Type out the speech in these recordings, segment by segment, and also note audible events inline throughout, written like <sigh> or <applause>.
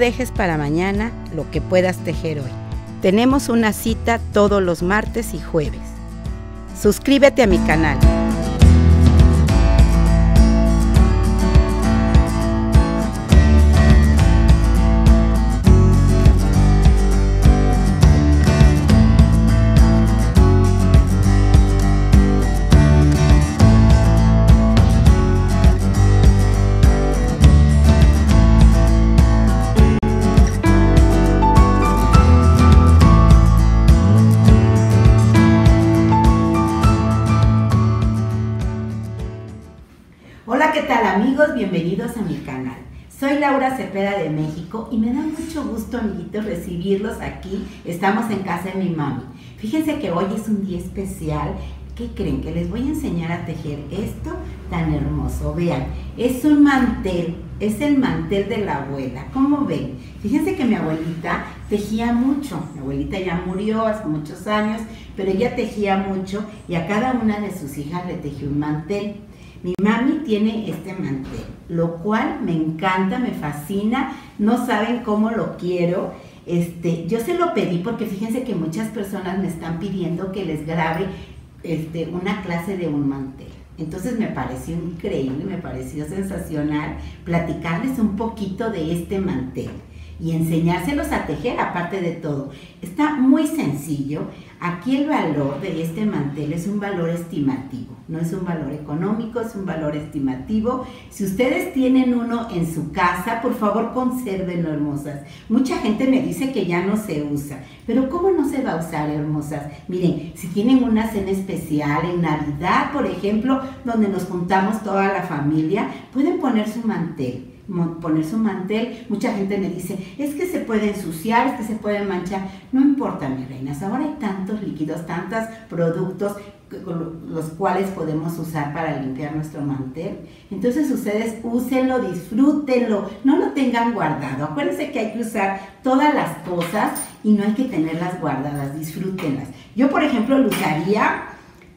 dejes para mañana lo que puedas tejer hoy. Tenemos una cita todos los martes y jueves. Suscríbete a mi canal. Soy Laura Cepeda de México y me da mucho gusto, amiguitos, recibirlos aquí. Estamos en casa de mi mami. Fíjense que hoy es un día especial. ¿Qué creen? Que les voy a enseñar a tejer esto tan hermoso. Vean, es un mantel, es el mantel de la abuela. ¿Cómo ven? Fíjense que mi abuelita tejía mucho. Mi abuelita ya murió hace muchos años, pero ella tejía mucho y a cada una de sus hijas le tejió un mantel. Mi mami tiene este mantel, lo cual me encanta, me fascina, no saben cómo lo quiero. Este, yo se lo pedí porque fíjense que muchas personas me están pidiendo que les grabe este, una clase de un mantel. Entonces me pareció increíble, me pareció sensacional platicarles un poquito de este mantel y enseñárselos a tejer aparte de todo. Está muy sencillo. Aquí el valor de este mantel es un valor estimativo, no es un valor económico, es un valor estimativo. Si ustedes tienen uno en su casa, por favor consérvenlo, hermosas. Mucha gente me dice que ya no se usa, pero ¿cómo no se va a usar, hermosas? Miren, si tienen una cena especial en Navidad, por ejemplo, donde nos juntamos toda la familia, pueden poner su mantel poner su mantel. Mucha gente me dice, es que se puede ensuciar, es que se puede manchar. No importa, mis reinas, ahora hay tantos líquidos, tantos productos los cuales podemos usar para limpiar nuestro mantel. Entonces ustedes úsenlo, disfrútenlo, no lo tengan guardado. Acuérdense que hay que usar todas las cosas y no hay que tenerlas guardadas, disfrútenlas. Yo, por ejemplo, lo usaría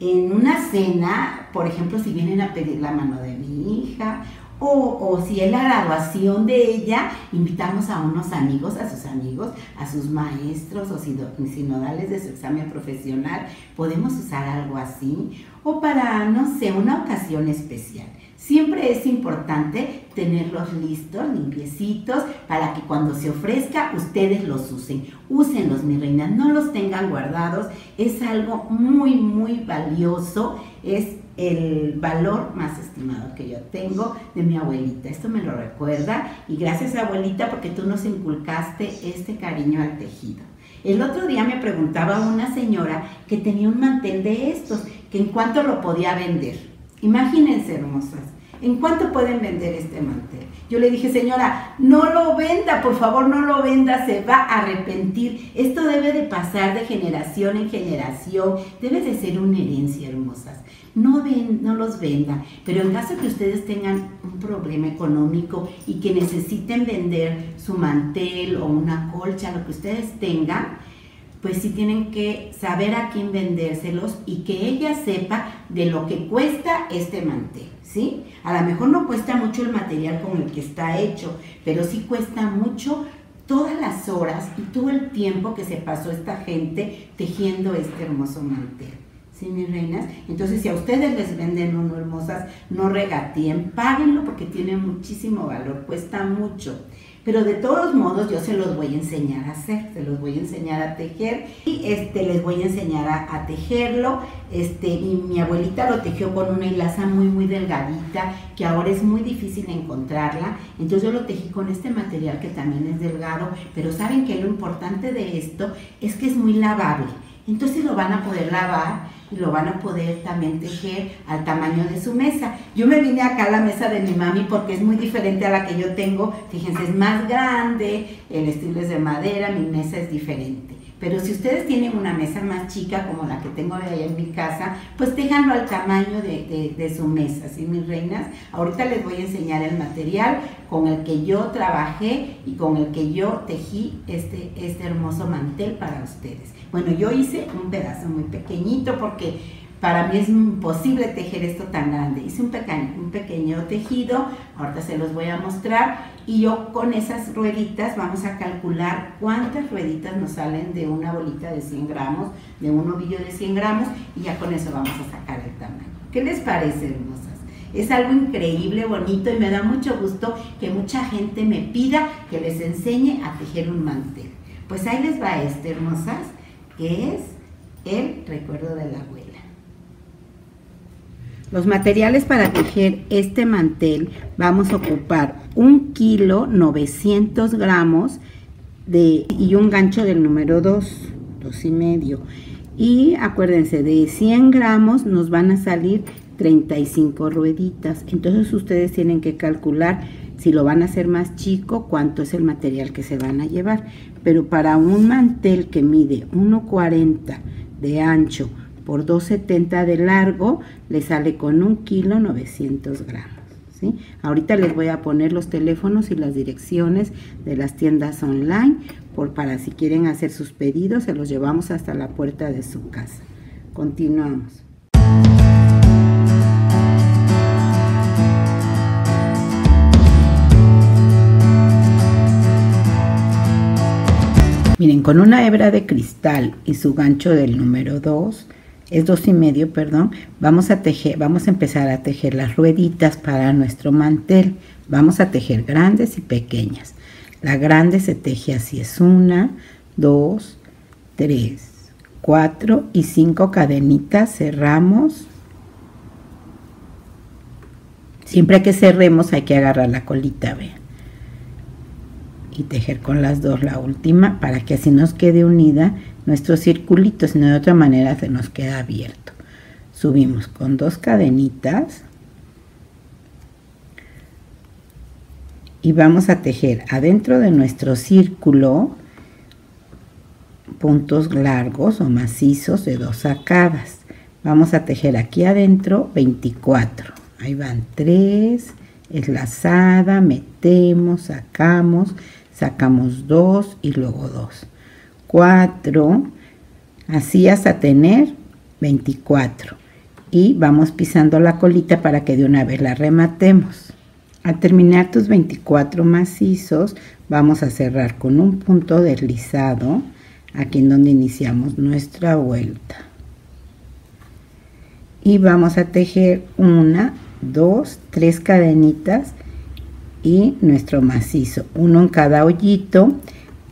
en una cena, por ejemplo, si vienen a pedir la mano de mi hija o, si es la graduación de ella, invitamos a unos amigos, a sus amigos, a sus maestros o sinodales de su examen profesional. Podemos usar algo así. O para, no sé, una ocasión especial. Siempre es importante tenerlos listos, limpiecitos, para que cuando se ofrezca ustedes los usen. Úsenlos, mi reina, no los tengan guardados. Es algo muy, muy valioso. Es el valor más estimado que yo tengo de mi abuelita. Esto me lo recuerda y gracias abuelita porque tú nos inculcaste este cariño al tejido. El otro día me preguntaba una señora que tenía un mantel de estos, que en cuánto lo podía vender. Imagínense, hermosas, ¿en cuánto pueden vender este mantel? Yo le dije, señora, no lo venda, por favor, no lo venda, se va a arrepentir. Esto debe de pasar de generación en generación, debe de ser una herencia, hermosas no, ven, no los vendan. Pero en caso que ustedes tengan un problema económico y que necesiten vender su mantel o una colcha, lo que ustedes tengan, pues sí tienen que saber a quién vendérselos y que ella sepa de lo que cuesta este mantel, ¿sí? A lo mejor no cuesta mucho el material con el que está hecho, pero sí cuesta mucho todas las horas y todo el tiempo que se pasó esta gente tejiendo este hermoso mantel. ¿sí, mis reinas? Entonces, si a ustedes les venden uno hermosas, no regateen, páguenlo porque tiene muchísimo valor, cuesta mucho. Pero de todos modos yo se los voy a enseñar a hacer, se los voy a enseñar a tejer y este, les voy a enseñar a, tejerlo. Este, y mi abuelita lo tejió con una hilaza muy muy delgadita que ahora es muy difícil encontrarla. Entonces yo lo tejí con este material que también es delgado, pero saben que lo importante de esto es que es muy lavable. Entonces lo van a poder lavar lo van a poder también tejer al tamaño de su mesa. Yo me vine acá a la mesa de mi mami porque es muy diferente a la que yo tengo. Fíjense, es más grande, el estilo es de madera, mi mesa es diferente. Pero si ustedes tienen una mesa más chica como la que tengo allá en mi casa, pues déjanlo al tamaño de, su mesa, ¿sí, mis reinas? Ahorita les voy a enseñar el material con el que yo trabajé y con el que yo tejí este, este hermoso mantel para ustedes. Bueno, yo hice un pedazo muy pequeñito porque para mí es imposible tejer esto tan grande. Hice un pequeño, tejido, ahorita se los voy a mostrar y yo con esas rueditas vamos a calcular cuántas rueditas nos salen de una bolita de 100 gramos, de un ovillo de 100 gramos y ya con eso vamos a sacar el tamaño. ¿Qué les parece, hermosas? Es algo increíble, bonito y me da mucho gusto que mucha gente me pida que les enseñe a tejer un mantel. Pues ahí les va este, hermosas, que es el recuerdo de la abuela. Los materiales para tejer este mantel vamos a ocupar un kilo 900 gramos de, y un gancho del número 2, dos y medio. Y acuérdense, de 100 gramos nos van a salir 35 rueditas. Entonces ustedes tienen que calcular si lo van a hacer más chico, cuánto es el material que se van a llevar. Pero para un mantel que mide 1,40 de ancho por 2,70 de largo, le sale con un kilo 900 gramos. ¿sí? Ahorita les voy a poner los teléfonos y las direcciones de las tiendas online, por, para si quieren hacer sus pedidos, se los llevamos hasta la puerta de su casa. Continuamos. Miren, con una hebra de cristal y su gancho del número 2, es dos y medio, perdón, vamos a tejer, vamos a empezar a tejer las rueditas para nuestro mantel. Vamos a tejer grandes y pequeñas. La grande se teje así, es una, dos, tres, cuatro y cinco cadenitas, cerramos. Siempre que cerremos hay que agarrar la colita, vean. Y tejer con las dos la última para que así nos quede unida nuestro circulito, sino de otra manera se nos queda abierto. Subimos con dos cadenitas y vamos a tejer adentro de nuestro círculo puntos largos o macizos de dos sacadas. Vamos a tejer aquí adentro 24. Ahí van 3, es lazada, metemos, sacamos, sacamos 2 y luego 2. 4, así hasta tener 24. Y vamos pisando la colita para que de una vez la rematemos. Al terminar tus 24 macizos, vamos a cerrar con un punto deslizado, aquí en donde iniciamos nuestra vuelta. Y vamos a tejer una, dos, tres cadenitas y nuestro macizo, uno en cada hoyito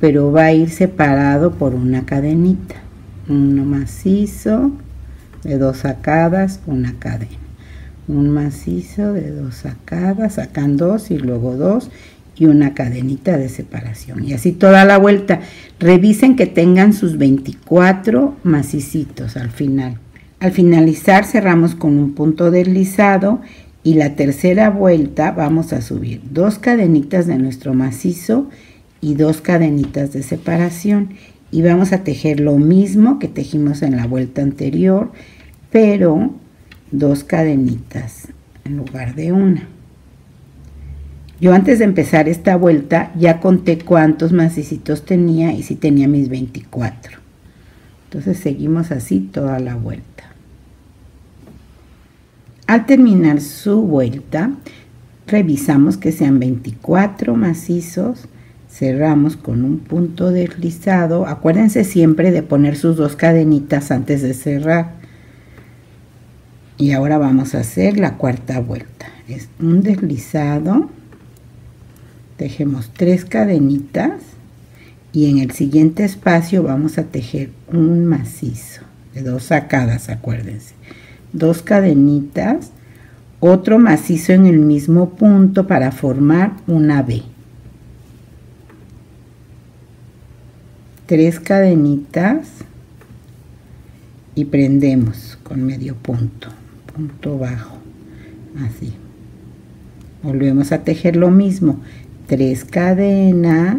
pero va a ir separado por una cadenita. Uno macizo de dos sacadas, una cadena. Un macizo de dos sacadas, sacan dos y luego dos y una cadenita de separación. Y así toda la vuelta. Revisen que tengan sus 24 macicitos al final. Al finalizar cerramos con un punto deslizado y la tercera vuelta vamos a subir dos cadenitas de nuestro macizo y dos cadenitas de separación. Y vamos a tejer lo mismo que tejimos en la vuelta anterior pero dos cadenitas en lugar de una. Yo antes de empezar esta vuelta ya conté cuántos macicitos tenía y si tenía mis 24 entonces seguimos así toda la vuelta al terminar su vuelta revisamos que sean 24 macizos cerramos con un punto deslizado. Acuérdense siempre de poner sus dos cadenitas antes de cerrar. Y ahora vamos a hacer la cuarta vuelta. Es un deslizado. Tejemos tres cadenitas y en el siguiente espacio vamos a tejer un macizo de dos sacadas acuérdense dos cadenitas otro macizo en el mismo punto para formar una V tres cadenitas y prendemos con medio punto punto bajo así. Volvemos a tejer lo mismo tres cadenas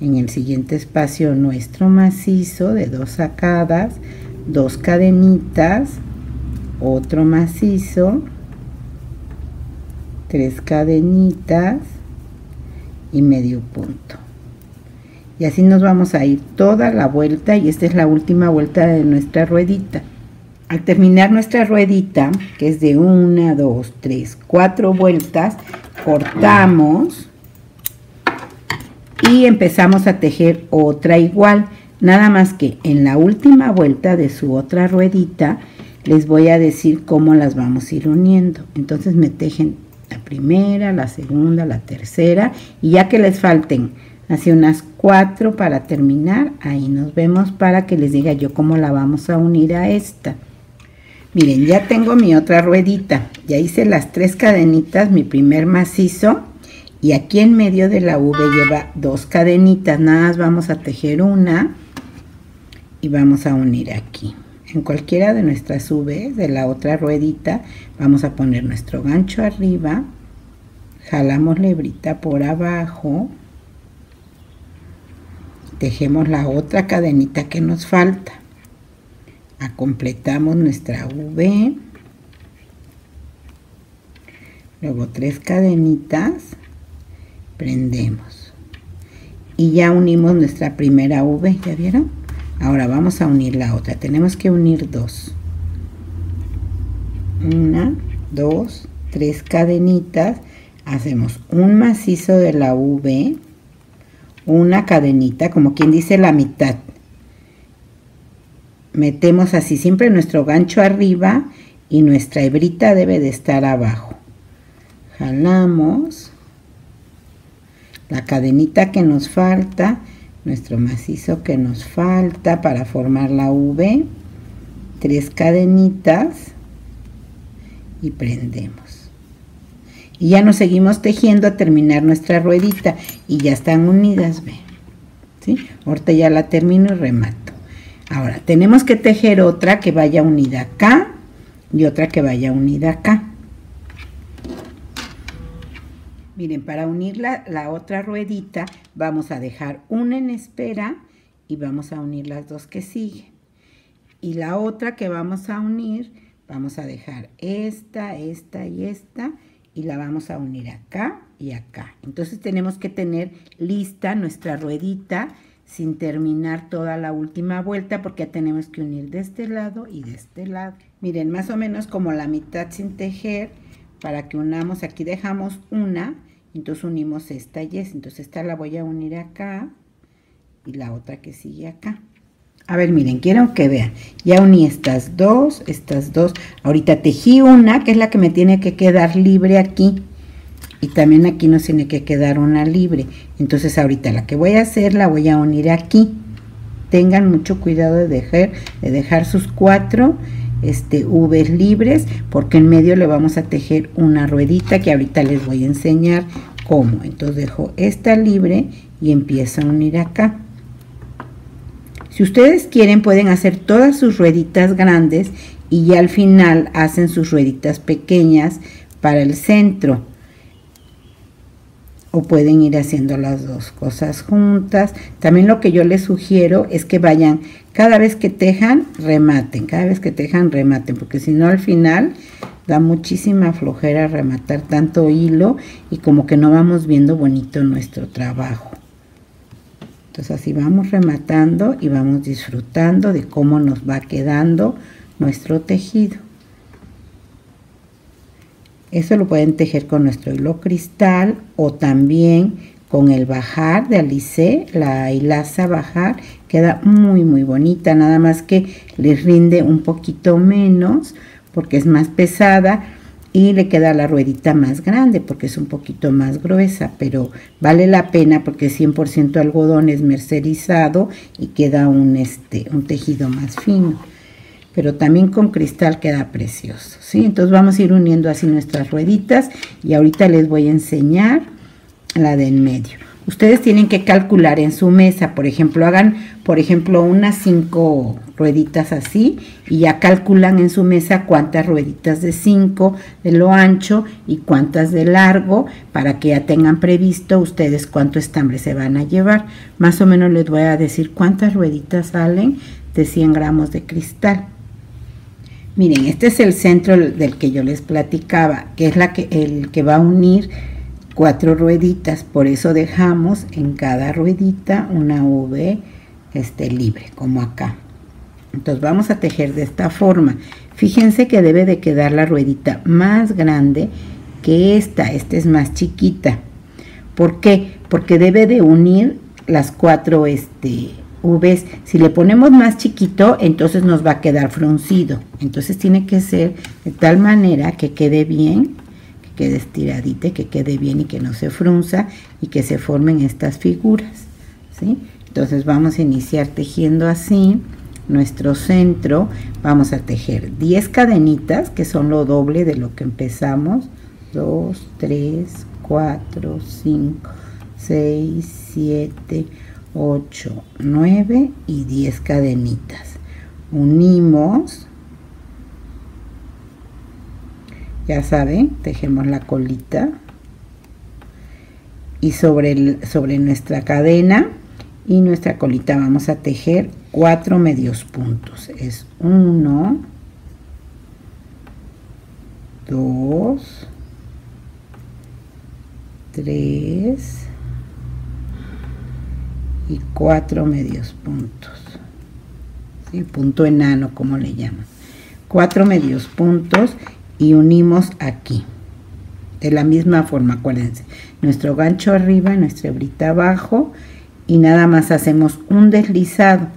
en el siguiente espacio nuestro macizo de dos sacadas dos cadenitas otro macizo tres cadenitas y medio punto y así nos vamos a ir toda la vuelta y esta es la última vuelta de nuestra ruedita. Al terminar nuestra ruedita, que es de una, dos, tres, cuatro vueltas, cortamos y empezamos a tejer otra igual. Nada más que en la última vuelta de su otra ruedita les voy a decir cómo las vamos a ir uniendo. Entonces me tejen la primera, la segunda, la tercera y ya que les falten así unas cuatro para terminar, ahí nos vemos para que les diga yo cómo la vamos a unir a esta. Miren, ya tengo mi otra ruedita, ya hice las tres cadenitas, mi primer macizo y aquí en medio de la V lleva dos cadenitas, nada más vamos a tejer una y vamos a unir aquí en cualquiera de nuestras V de la otra ruedita vamos a poner nuestro gancho arriba jalamos la hebrita por abajo tejemos la otra cadenita que nos falta completamos nuestra V luego tres cadenitas prendemos y ya unimos nuestra primera V ¿ya vieron? Ahora vamos a unir la otra. Tenemos que unir dos. Una, dos, tres cadenitas. Hacemos un macizo de la V, una cadenita, como quien dice la mitad. Metemos así siempre nuestro gancho arriba y nuestra hebrita debe de estar abajo. Jalamos la cadenita que nos falta nuestro macizo que nos falta para formar la V, tres cadenitas y prendemos. Y ya nos seguimos tejiendo a terminar nuestra ruedita y ya están unidas, ¿ven? ¿Sí? Ahorita ya la termino y remato. Ahora, tenemos que tejer otra que vaya unida acá y otra que vaya unida acá. Miren, para unir la, otra ruedita vamos a dejar una en espera y vamos a unir las dos que siguen. Y la otra que vamos a unir, vamos a dejar esta, esta y esta y la vamos a unir acá y acá. Entonces tenemos que tener lista nuestra ruedita sin terminar toda la última vuelta porque tenemos que unir de este lado y de este lado. Miren, más o menos como la mitad sin tejer para que unamos, aquí dejamos una entonces unimos esta y esta. Entonces esta la voy a unir acá y la otra que sigue acá. A ver, miren, quiero que vean. Ya uní estas dos, estas dos. Ahorita tejí una, que es la que me tiene que quedar libre aquí. Y también aquí nos tiene que quedar una libre. Entonces ahorita la que voy a hacer la voy a unir aquí. Tengan mucho cuidado de dejar, de dejar sus cuatro este, V's libres porque en medio le vamos a tejer una ruedita que ahorita les voy a enseñar cómo. Entonces dejo esta libre y empiezo a unir acá. Si ustedes quieren pueden hacer todas sus rueditas grandes y ya al final hacen sus rueditas pequeñas para el centro o pueden ir haciendo las dos cosas juntas. También lo que yo les sugiero es que vayan, cada vez que tejan, rematen, cada vez que tejan, rematen, porque si no al final da muchísima flojera rematar tanto hilo y como que no vamos viendo bonito nuestro trabajo. Entonces así vamos rematando y vamos disfrutando de cómo nos va quedando nuestro tejido. Eso lo pueden tejer con nuestro hilo cristal o también con el bajar de Alice, la hilaza bajar, queda muy muy bonita, nada más que les rinde un poquito menos porque es más pesada y le queda la ruedita más grande porque es un poquito más gruesa, pero vale la pena porque 100% algodón es mercerizado y queda un, este, un tejido más fino pero también con cristal queda precioso, ¿sí? Entonces vamos a ir uniendo así nuestras rueditas y ahorita les voy a enseñar la de en medio. Ustedes tienen que calcular en su mesa, por ejemplo, hagan, por ejemplo, unas cinco rueditas así y ya calculan en su mesa cuántas rueditas de cinco de lo ancho y cuántas de largo para que ya tengan previsto ustedes cuánto estambre se van a llevar. Más o menos les voy a decir cuántas rueditas salen de 100 gramos de cristal. Miren, este es el centro del que yo les platicaba, que es la que, el que va a unir cuatro rueditas. Por eso dejamos en cada ruedita una V este, libre, como acá. Entonces vamos a tejer de esta forma. Fíjense que debe de quedar la ruedita más grande que esta. Esta es más chiquita. ¿Por qué? Porque debe de unir las cuatro este, Si le ponemos más chiquito, entonces nos va a quedar fruncido. Entonces tiene que ser de tal manera que quede bien, que quede estiradita, que quede bien y que no se frunza y que se formen estas figuras. ¿sí? Entonces vamos a iniciar tejiendo así nuestro centro. Vamos a tejer 10 cadenitas, que son lo doble de lo que empezamos. 2, 3, 4, 5, 6, 7, 8, 9 y 10 cadenitas. Unimos. Ya saben, tejemos la colita. Y sobre, el, sobre nuestra cadena y nuestra colita vamos a tejer cuatro medios puntos. Es 1, 2, 3 y 4 medios puntos. ¿sí? Punto enano, como le llaman. 4 medios puntos y unimos aquí. De la misma forma, acuérdense. Nuestro gancho arriba, nuestra hebrita abajo y nada más hacemos un deslizado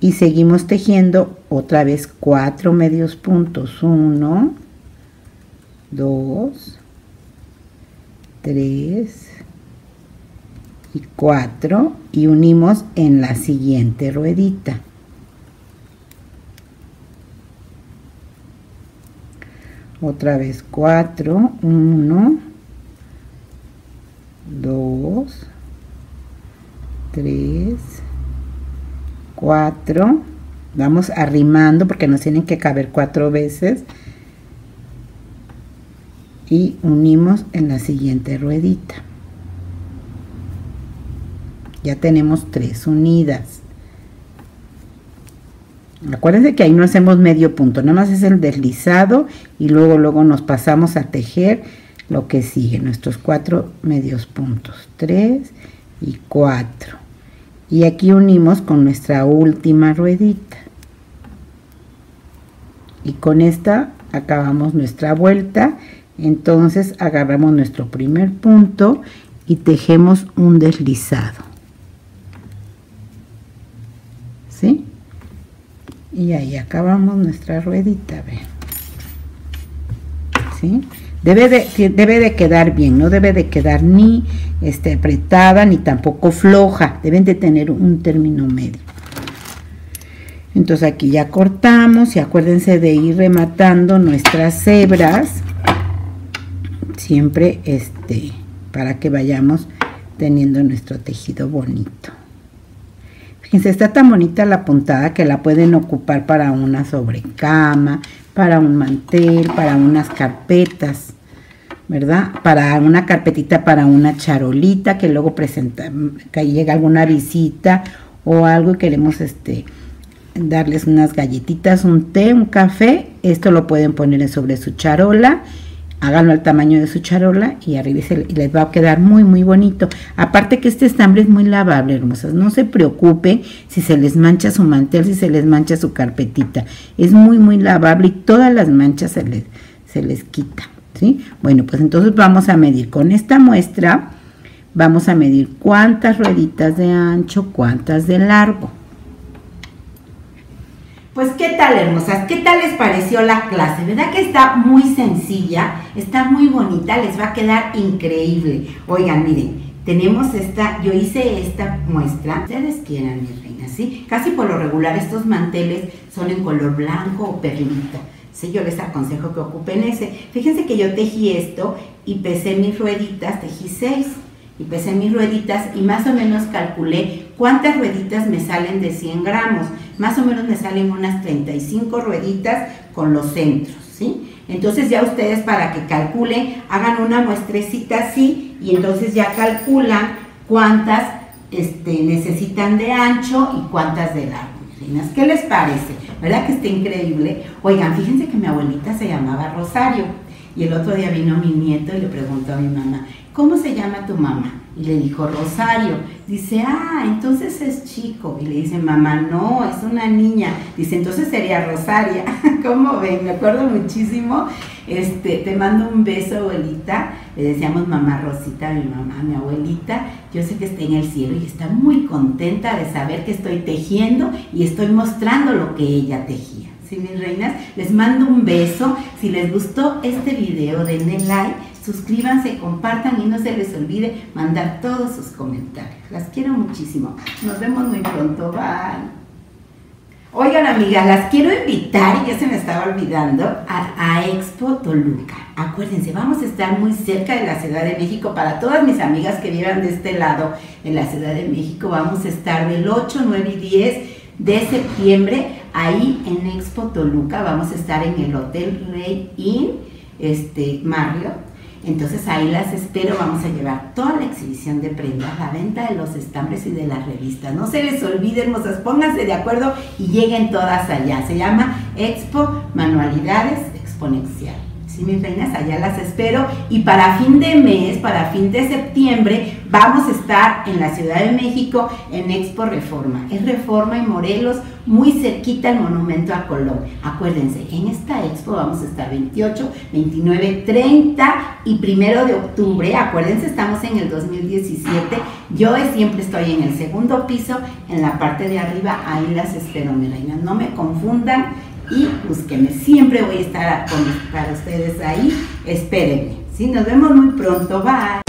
y seguimos tejiendo otra vez 4 medios puntos. 1, 2, 3 y 4 y unimos en la siguiente ruedita. Otra vez 4, 1, 2, 3, 4. Vamos arrimando porque nos tienen que caber cuatro veces y unimos en la siguiente ruedita ya tenemos tres unidas. Acuérdense que ahí no hacemos medio punto nada más es el deslizado y luego luego nos pasamos a tejer lo que sigue nuestros cuatro medios puntos tres y cuatro. Y aquí unimos con nuestra última ruedita. Y con esta acabamos nuestra vuelta. Entonces agarramos nuestro primer punto y tejemos un deslizado. Y ahí acabamos nuestra ruedita, ¿ve? ¿Sí? Debe de, debe de quedar bien, no debe de quedar ni este, apretada ni tampoco floja. Deben de tener un término medio. Entonces aquí ya cortamos y acuérdense de ir rematando nuestras hebras siempre este para que vayamos teniendo nuestro tejido bonito está tan bonita la puntada que la pueden ocupar para una sobrecama para un mantel para unas carpetas ¿verdad? Para una carpetita, para una charolita que luego presenta, que llega alguna visita o algo y queremos este darles unas galletitas, un té, un café, esto lo pueden poner sobre su charola háganlo al tamaño de su charola y arriba y les va a quedar muy muy bonito. Aparte que este estambre es muy lavable, hermosas. No se preocupe si se les mancha su mantel, si se les mancha su carpetita. Es muy muy lavable y todas las manchas se les, se les quita. ¿sí? Bueno, pues entonces vamos a medir con esta muestra. Vamos a medir cuántas rueditas de ancho, cuántas de largo. Pues qué tal hermosas, qué tal les pareció la clase, ¿verdad que está muy sencilla, está muy bonita, les va a quedar increíble. Oigan, miren, tenemos esta, yo hice esta muestra, ustedes quieran mi reina, ¿sí? Casi por lo regular estos manteles son en color blanco o perlita, ¿sí? Yo les aconsejo que ocupen ese. Fíjense que yo tejí esto y pesé mis rueditas, tejí seis y pesé mis rueditas y más o menos calculé cuántas rueditas me salen de 100 gramos más o menos me salen unas 35 rueditas con los centros, ¿sí? Entonces ya ustedes para que calculen, hagan una muestrecita así y entonces ya calculan cuántas este, necesitan de ancho y cuántas de largo. ¿Qué les parece? ¿Verdad que está increíble? Oigan, fíjense que mi abuelita se llamaba Rosario y el otro día vino mi nieto y le preguntó a mi mamá, ¿cómo se llama tu mamá? Y le dijo, Rosario. Dice, ah, entonces es chico. Y le dice, mamá, no, es una niña. Dice, entonces sería Rosaria. <laughs> ¿Cómo ven? Me acuerdo muchísimo. Este, te mando un beso, abuelita. le decíamos mamá Rosita, mi mamá, mi abuelita, yo sé que está en el cielo y está muy contenta de saber que estoy tejiendo y estoy mostrando lo que ella tejía. ¿Sí, mis reinas? Les mando un beso. Si les gustó este video, denle like, suscríbanse, compartan y no se les olvide mandar todos sus comentarios. Las quiero muchísimo. Nos vemos muy pronto. Bye. Oigan amigas, las quiero invitar, ya se me estaba olvidando, a, Expo Toluca. Acuérdense, vamos a estar muy cerca de la Ciudad de México. Para todas mis amigas que vivan de este lado, en la Ciudad de México, vamos a estar del 8, 9 y 10 de septiembre ahí en Expo Toluca. Vamos a estar en el Hotel Rey Inn, este, Marriott entonces ahí las espero, vamos a llevar toda la exhibición de prendas, la venta de los estambres y de las revistas. No se les olviden, hermosas, pónganse de acuerdo y lleguen todas allá. Se llama Expo Manualidades Exponencial. Sí, mis reinas, allá las espero. Y para fin de mes, para fin de septiembre, vamos a estar en la Ciudad de México en Expo Reforma. Es Reforma y Morelos, muy cerquita al Monumento a Colón. Acuérdense, en esta expo vamos a estar 28, 29, 30 y primero de octubre. Acuérdense, estamos en el 2017. Yo siempre estoy en el segundo piso, en la parte de arriba. Ahí las espero, mis reinas. No me confundan y búsquenme. Siempre voy a estar con, para ustedes ahí. Espérenme. ¿sí? Nos vemos muy pronto. Bye.